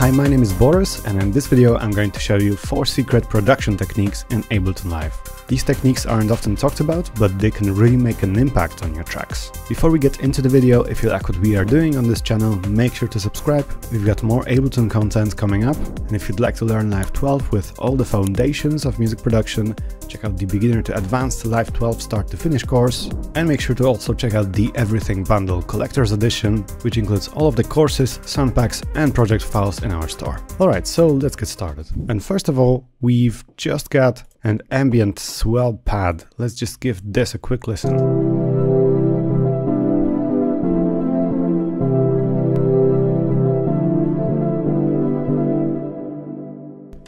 Hi, my name is Borys and in this video I'm going to show you 4 secret production techniques in Ableton Live. These techniques aren't often talked about, but they can really make an impact on your tracks. Before we get into the video, if you like what we are doing on this channel, make sure to subscribe. We've got more Ableton content coming up, and if you'd like to learn Live 12 with all the foundations of music production, check out the Beginner to Advanced Live 12 Start to Finish course, and make sure to also check out the Everything Bundle Collector's Edition, which includes all of the courses, sound packs, and project files in our store. Alright, so let's get started. And first of all, we've just got an ambient swell pad. Let's just give this a quick listen.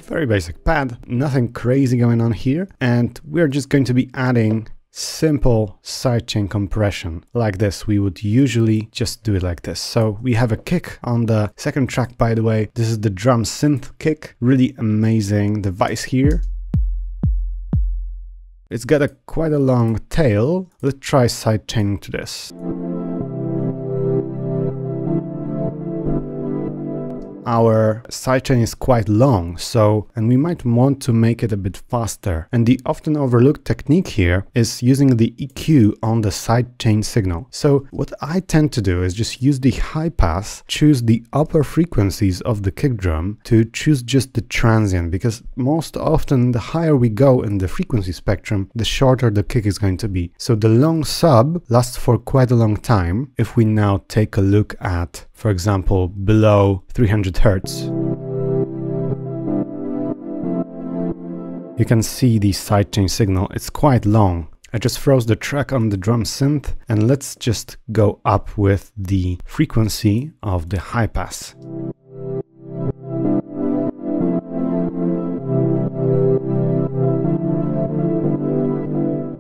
Very basic pad, nothing crazy going on here. And we're just going to be adding simple sidechain compression like this we would usually just do it like this so we have a kick on the second track by the way this is the drum synth kick really amazing device here it's got a quite a long tail. Let's try sidechaining to this. Our sidechain is quite long, so, and we might want to make it a bit faster. And the often overlooked technique here is using the EQ on the sidechain signal. So what I tend to do is just use the high pass, choose the upper frequencies of the kick drum to choose just the transient, because most often the higher we go in the frequency spectrum, the shorter the kick is going to be. So the long sub lasts for quite a long time. If we now take a look at for example, below 300 Hertz. You can see the sidechain signal, it's quite long. I just froze the track on the drum synth and let's just go up with the frequency of the high pass.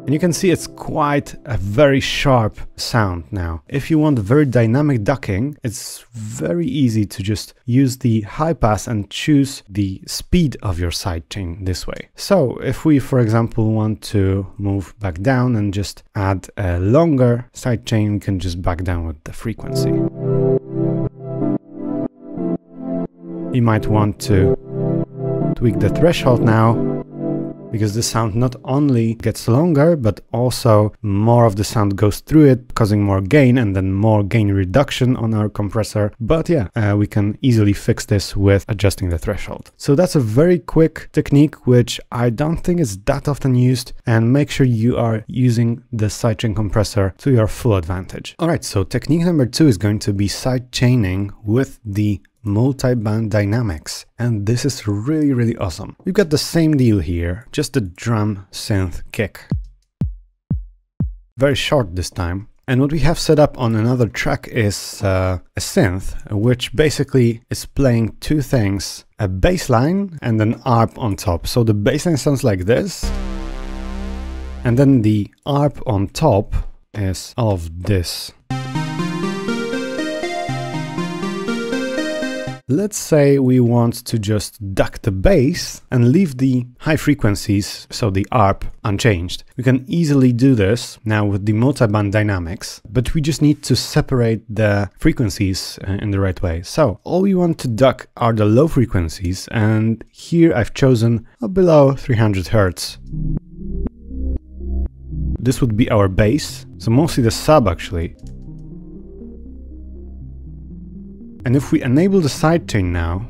And you can see it's quite a very sharp sound now. If you want very dynamic ducking, it's very easy to just use the high pass and choose the speed of your sidechain this way. So if we, for example, want to move back down and just add a longer sidechain, we can just back down with the frequency. You might want to tweak the threshold now because the sound not only gets longer, but also more of the sound goes through it, causing more gain and then more gain reduction on our compressor. But yeah, uh, we can easily fix this with adjusting the threshold. So that's a very quick technique, which I don't think is that often used. And make sure you are using the sidechain compressor to your full advantage. All right, so technique number two is going to be sidechaining with the multi-band dynamics and this is really really awesome. We've got the same deal here, just a drum synth kick. Very short this time. And what we have set up on another track is uh, a synth, which basically is playing two things, a bass line and an ARP on top. So the bass line sounds like this, and then the ARP on top is of this. Let's say we want to just duck the bass and leave the high frequencies, so the ARP, unchanged. We can easily do this now with the multi-band dynamics, but we just need to separate the frequencies uh, in the right way. So all we want to duck are the low frequencies, and here I've chosen below 300 Hertz. This would be our bass, so mostly the sub actually. And if we enable the sidechain now,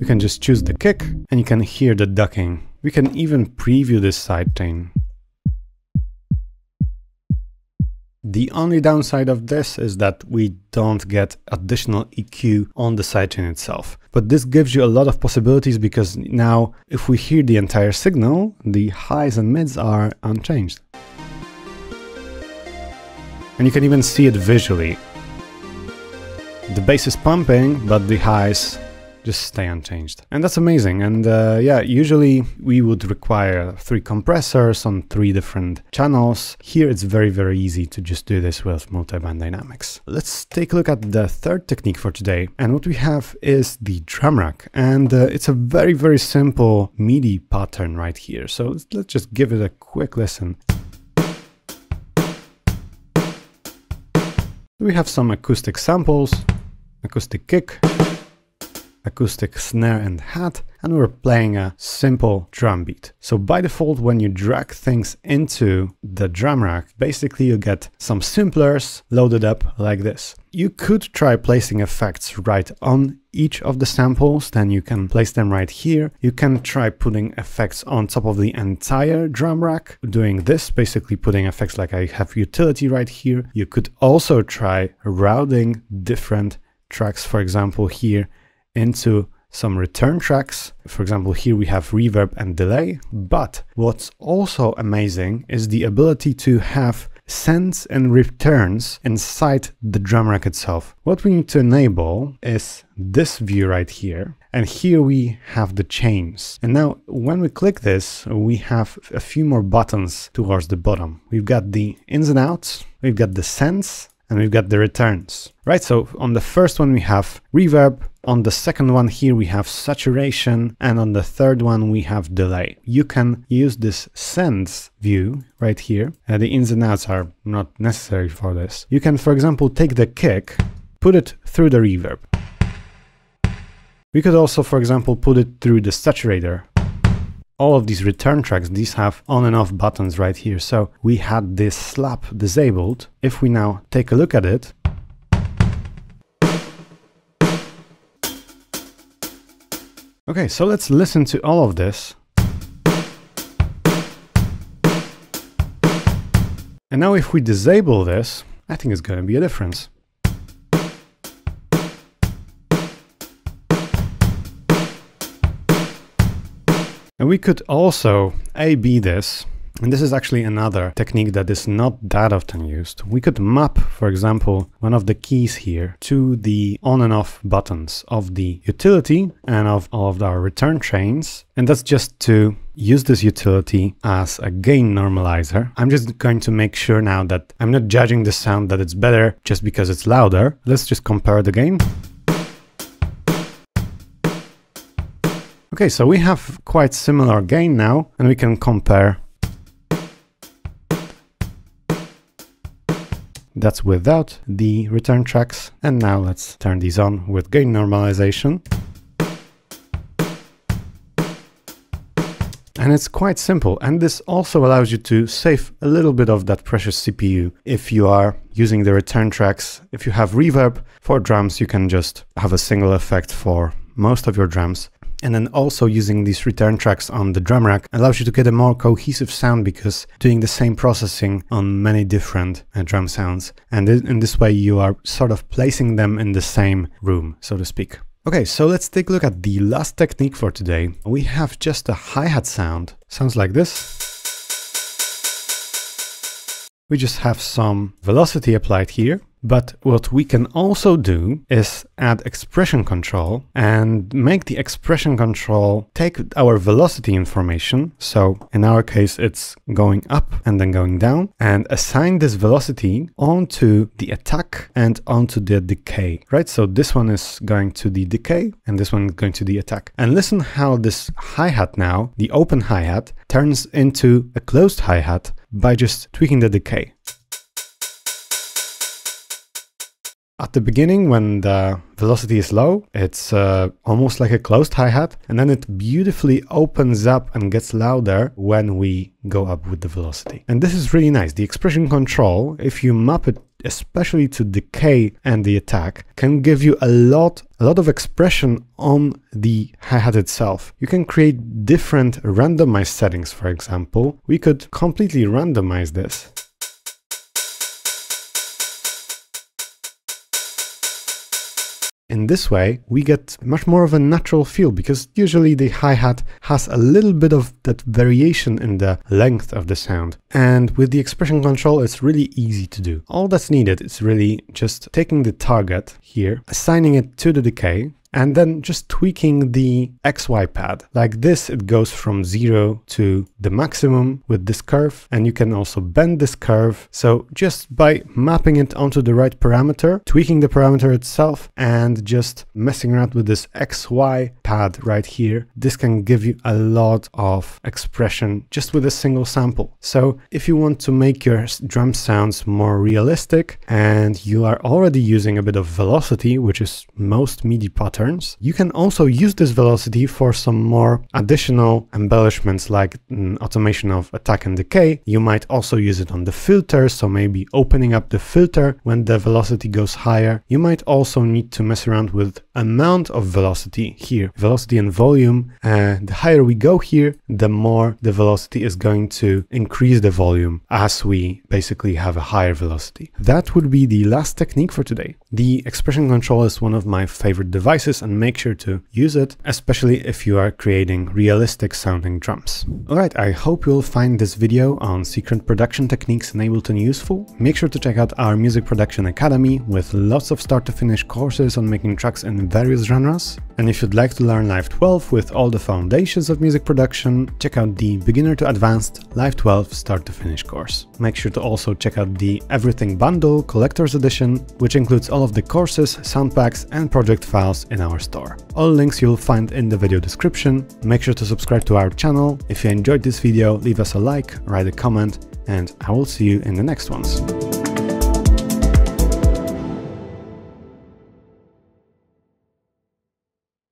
you can just choose the kick and you can hear the ducking. We can even preview this sidechain. The only downside of this is that we don't get additional EQ on the sidechain itself. But this gives you a lot of possibilities because now if we hear the entire signal, the highs and mids are unchanged. And you can even see it visually. The bass is pumping, but the highs just stay unchanged. And that's amazing. And uh, yeah, usually we would require three compressors on three different channels. Here it's very, very easy to just do this with multi-band dynamics. Let's take a look at the third technique for today. And what we have is the drum rack. And uh, it's a very, very simple MIDI pattern right here. So let's just give it a quick listen. We have some acoustic samples, acoustic kick, acoustic snare and hat, and we're playing a simple drum beat. So by default, when you drag things into the drum rack, basically you get some simplers loaded up like this. You could try placing effects right on each of the samples, then you can place them right here. You can try putting effects on top of the entire drum rack, doing this, basically putting effects like I have utility right here. You could also try routing different tracks, for example, here into some return tracks. For example, here we have reverb and delay, but what's also amazing is the ability to have sends and returns inside the drum rack itself. What we need to enable is this view right here. And here we have the chains. And now when we click this, we have a few more buttons towards the bottom. We've got the ins and outs, we've got the sends, and we've got the returns, right? So on the first one, we have reverb. On the second one here, we have saturation. And on the third one, we have delay. You can use this sends view right here. Uh, the ins and outs are not necessary for this. You can, for example, take the kick, put it through the reverb. We could also, for example, put it through the saturator all of these return tracks, these have on and off buttons right here. So we had this slap disabled. If we now take a look at it, Okay, so let's listen to all of this. And now if we disable this, I think it's going to be a difference. And we could also A-B this, and this is actually another technique that is not that often used. We could map, for example, one of the keys here to the on and off buttons of the utility and of all of our return chains. And that's just to use this utility as a gain normalizer. I'm just going to make sure now that I'm not judging the sound that it's better just because it's louder. Let's just compare the gain. Okay, so we have quite similar gain now, and we can compare. That's without the return tracks. And now let's turn these on with gain normalization. And it's quite simple. And this also allows you to save a little bit of that precious CPU if you are using the return tracks. If you have reverb for drums, you can just have a single effect for most of your drums. And then also using these return tracks on the drum rack allows you to get a more cohesive sound because doing the same processing on many different uh, drum sounds. And in this way you are sort of placing them in the same room, so to speak. Okay, so let's take a look at the last technique for today. We have just a hi-hat sound. Sounds like this. We just have some velocity applied here. But what we can also do is add expression control and make the expression control take our velocity information. So in our case, it's going up and then going down and assign this velocity onto the attack and onto the decay, right? So this one is going to the decay and this one is going to the attack. And listen how this hi-hat now, the open hi-hat, turns into a closed hi-hat by just tweaking the decay. At the beginning, when the velocity is low, it's uh, almost like a closed hi-hat, and then it beautifully opens up and gets louder when we go up with the velocity. And this is really nice. The expression control, if you map it especially to decay and the attack, can give you a lot, a lot of expression on the hi-hat itself. You can create different randomized settings, for example. We could completely randomize this In this way, we get much more of a natural feel because usually the hi-hat has a little bit of that variation in the length of the sound. And with the expression control, it's really easy to do. All that's needed is really just taking the target here, assigning it to the decay, and then just tweaking the XY pad. Like this, it goes from zero to the maximum with this curve, and you can also bend this curve. So just by mapping it onto the right parameter, tweaking the parameter itself, and just messing around with this XY pad right here, this can give you a lot of expression just with a single sample. So if you want to make your drum sounds more realistic and you are already using a bit of velocity, which is most MIDI patterns, you can also use this velocity for some more additional embellishments like automation of attack and decay. You might also use it on the filter, so maybe opening up the filter when the velocity goes higher. You might also need to mess around with amount of velocity here, velocity and volume. Uh, the higher we go here, the more the velocity is going to increase the volume as we basically have a higher velocity. That would be the last technique for today. The expression control is one of my favorite devices and make sure to use it, especially if you are creating realistic sounding drums. Alright, I hope you'll find this video on secret production techniques in Ableton useful. Make sure to check out our Music Production Academy with lots of start to finish courses on making tracks in various genres. And if you'd like to learn Live 12 with all the foundations of music production, check out the Beginner to Advanced Live 12 Start to Finish course. Make sure to also check out the Everything Bundle Collector's Edition, which includes all of the courses, sound packs and project files in our store. All links you'll find in the video description. Make sure to subscribe to our channel. If you enjoyed this video, leave us a like, write a comment, and I will see you in the next ones.